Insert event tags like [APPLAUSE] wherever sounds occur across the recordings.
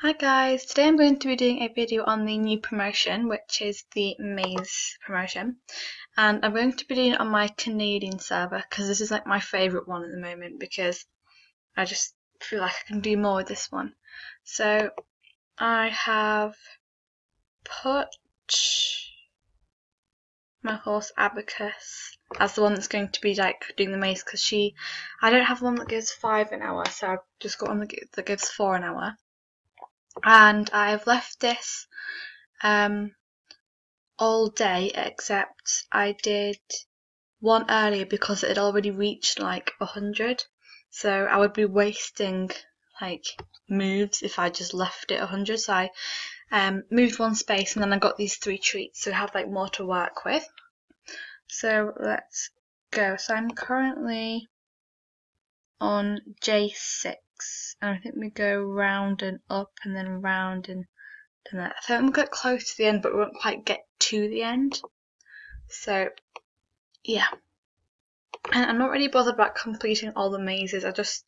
Hi guys, today I'm going to be doing a video on the new promotion which is the Maze promotion and I'm going to be doing it on my Canadian server because this is like my favourite one at the moment because I just feel like I can do more with this one. So I have put my horse Abacus as the one that's going to be like doing the maze because she I don't have one that gives five an hour so I've just got one that gives four an hour and I've left this um, all day except I did one earlier because it had already reached like a hundred. So I would be wasting like moves if I just left it a hundred. So I um, moved one space and then I got these three treats so I have like more to work with. So let's go. So I'm currently on J6 and I think we go round and up and then round and then that. I think we got close to the end but we won't quite get to the end. So yeah. And I'm not really bothered about completing all the mazes. I just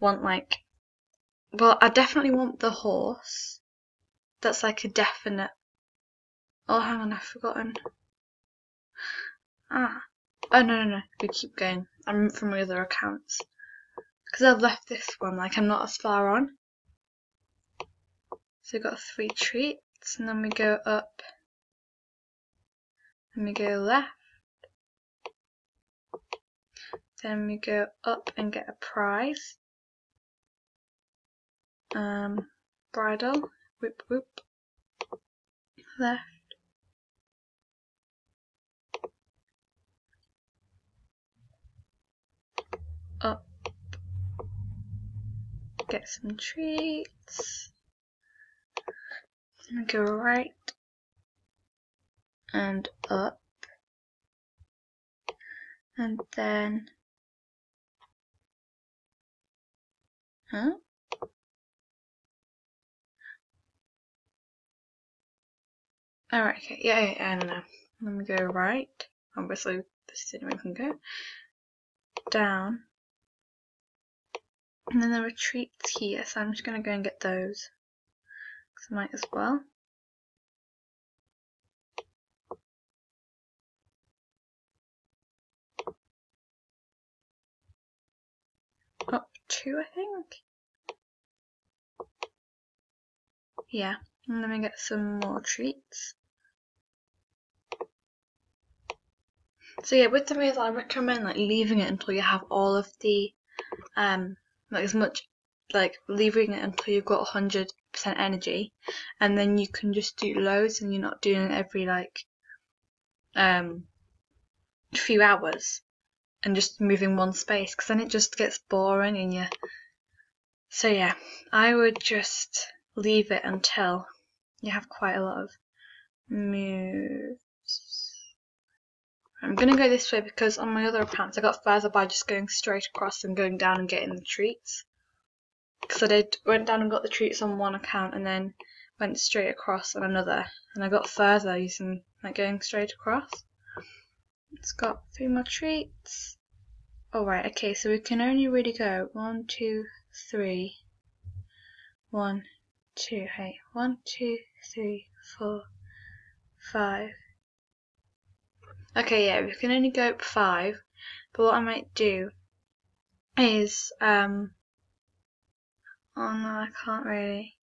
want like well I definitely want the horse. That's like a definite oh hang on I've forgotten. Ah. Oh no no no. We keep going. I'm from other accounts because I've left this one, like I'm not as far on. So we've got three treats, and then we go up, and we go left, then we go up and get a prize. Um, bridle, whoop whoop, left, get some treats. Go right and up. And then, huh? Alright, okay, yeah, yeah, yeah, I don't know. Let me go right. Obviously, this is the only way we can go. Down. And then there are treats here, so I'm just going to go and get those. Because I might as well. Up two, I think. Yeah, and then we get some more treats. So yeah, with the maze, I recommend like leaving it until you have all of the um like as much like leaving it until you've got 100% energy. And then you can just do loads and you're not doing it every like um few hours and just moving one space because then it just gets boring and you so yeah I would just leave it until you have quite a lot of moves I'm to go this way because on my other accounts I got further by just going straight across and going down and getting the treats. Because I did went down and got the treats on one account and then went straight across on another and I got further using like going straight across. It's got three more treats. Alright, oh, okay, so we can only really go one, two, three, one, two, hey, one, two, three, four, five, Okay, yeah, we can only go up five, but what I might do is, um, oh no, I can't really.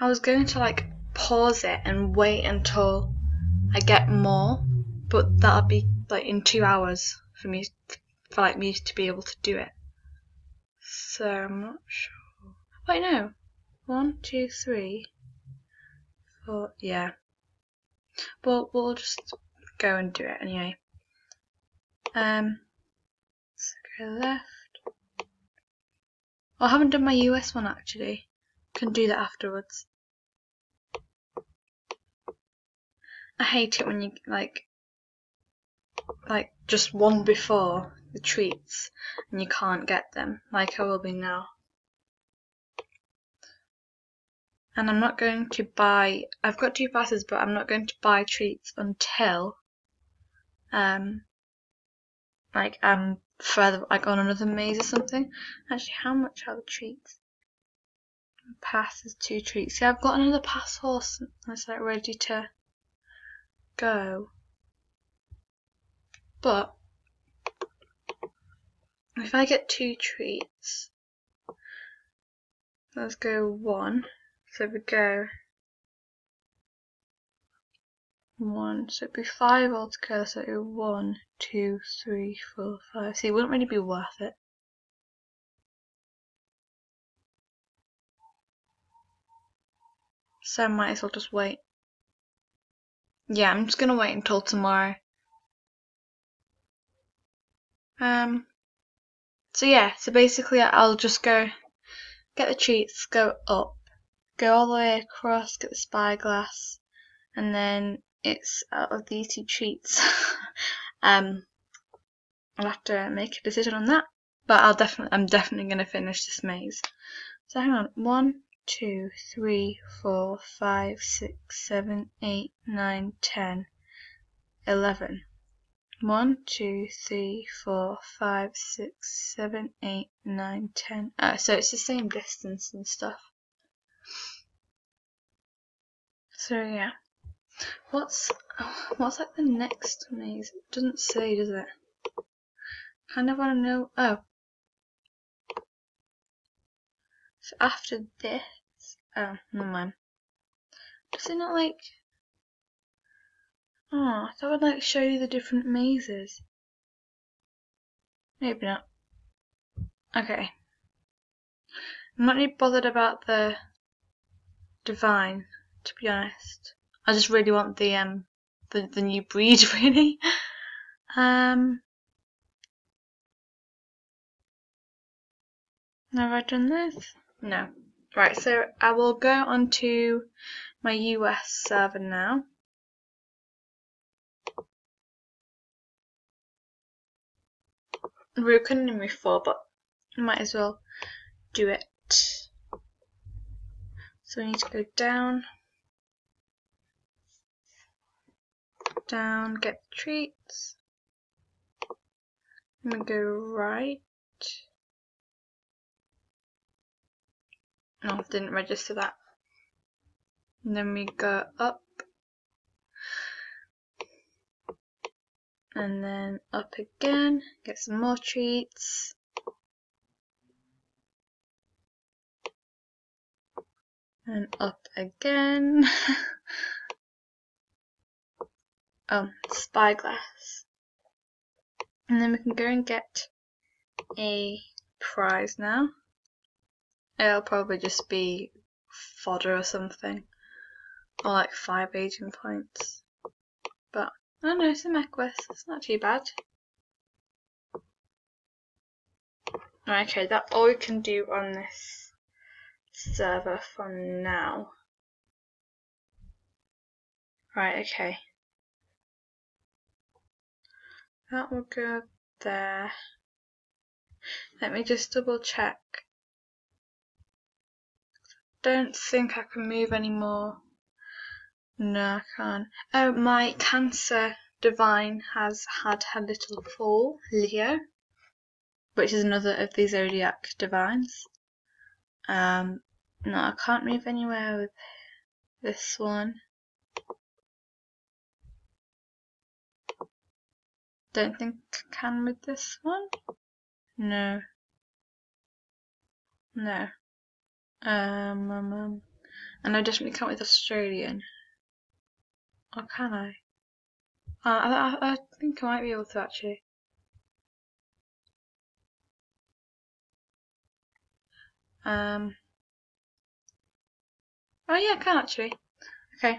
I was going to like pause it and wait until I get more, but that'll be like in two hours for me, for like me to be able to do it. So I'm not sure. Wait, no. One, two, three, four. Yeah. But we'll just go and do it anyway. Um, let's go left. Oh, I haven't done my US one actually. Can do that afterwards. I hate it when you like like just one before the treats and you can't get them like I will be now. And I'm not going to buy I've got two passes but I'm not going to buy treats until um like I'm further like on another maze or something actually how much are the treats Pass is two treats. See, I've got another pass horse that's like ready to go. But if I get two treats, let's go one. So we go one, so it'd be five altogether. So it'd be one, two, three, four, five. See, it wouldn't really be worth it. So I might as well just wait. Yeah, I'm just gonna wait until tomorrow. Um, so yeah, so basically I'll just go get the treats, go up, go all the way across, get the spyglass, and then it's out of these two treats. [LAUGHS] um, I'll have to make a decision on that, but I'll definitely, I'm definitely going to finish this maze. So hang on, one, two, three, four, five, six, seven, eight, nine, ten, eleven. One, two, three, four, five, six, seven, eight, nine, ten. Uh, so it's the same distance and stuff. So yeah. What's what's like the next maze? It doesn't say, does it? Kind of want to know. Oh, so after this, oh, no mind. Does it not like? Oh, I thought I'd like to show you the different mazes. Maybe not. Okay. I'm not really bothered about the divine, to be honest. I just really want the um the, the new breed [LAUGHS] really. um Have I done this? No. Right, so I will go onto my US server now. We couldn't move before, but might as well do it. So we need to go down, down, get treats. I'm gonna go right. No, oh, didn't register that. And then we go up. And then up again, get some more treats. And up again. [LAUGHS] oh, spyglass. And then we can go and get a prize now. It'll probably just be fodder or something. Or like five aging points. But, I don't know, it's a Mechwith. It's not too bad. Okay, that's all we can do on this server for now. Right, okay. That will go there. Let me just double check don't think I can move anymore. No, I can't. Oh, my Cancer Divine has had her little fall, Leo, which is another of the Zodiac Divines. Um, no, I can't move anywhere with this one. Don't think I can with this one. No. No. Um, um, um, and I definitely can't with Australian. Or can I? Uh, I, I, I think I might be able to actually. Um. Oh yeah, I can actually. Okay.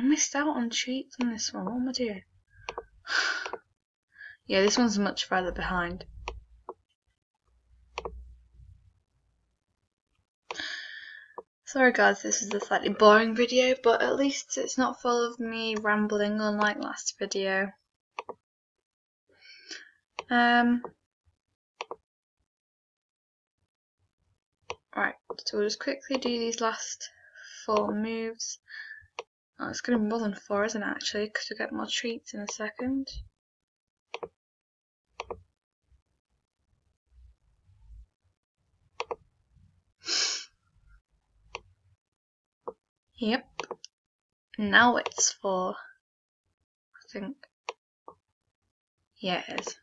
I missed out on cheats on this one. What am I doing? [SIGHS] yeah, this one's much further behind. Sorry guys, this is a slightly boring video, but at least it's not full of me rambling unlike last video. Um, right, so we'll just quickly do these last four moves. Oh, it's going to be more than four, isn't it, actually? Because we get more treats in a second. Yep. Now it's four, I think. Yeah, it is.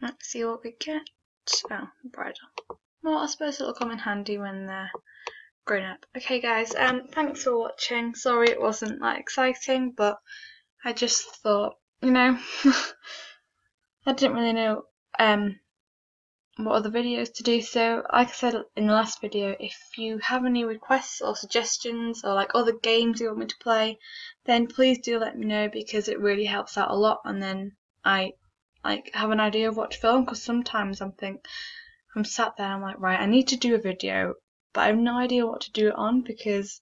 Let's see what we get. Oh, bridle. Well, I suppose it'll come in handy when they're grown up. Okay guys, um, thanks for watching. Sorry it wasn't that exciting, but I just thought, you know, [LAUGHS] I didn't really know um what other videos to do. So, like I said in the last video, if you have any requests or suggestions or like other games you want me to play, then please do let me know because it really helps out a lot. And then I like have an idea of what to film because sometimes I'm think I'm sat there I'm like right I need to do a video but I have no idea what to do it on because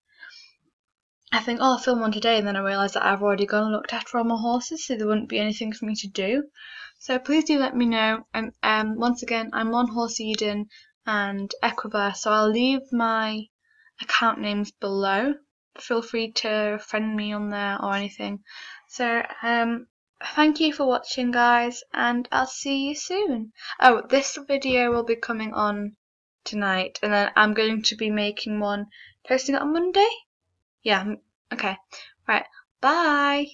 I think oh I'll film one today and then I realise that I've already gone and looked after all my horses so there wouldn't be anything for me to do. So please do let me know. And um, once again I'm on Horse Eden and Equiverse so I'll leave my account names below. Feel free to friend me on there or anything. So um Thank you for watching guys and I'll see you soon. Oh, this video will be coming on tonight and then I'm going to be making one, posting it on Monday? Yeah, okay. Right, bye.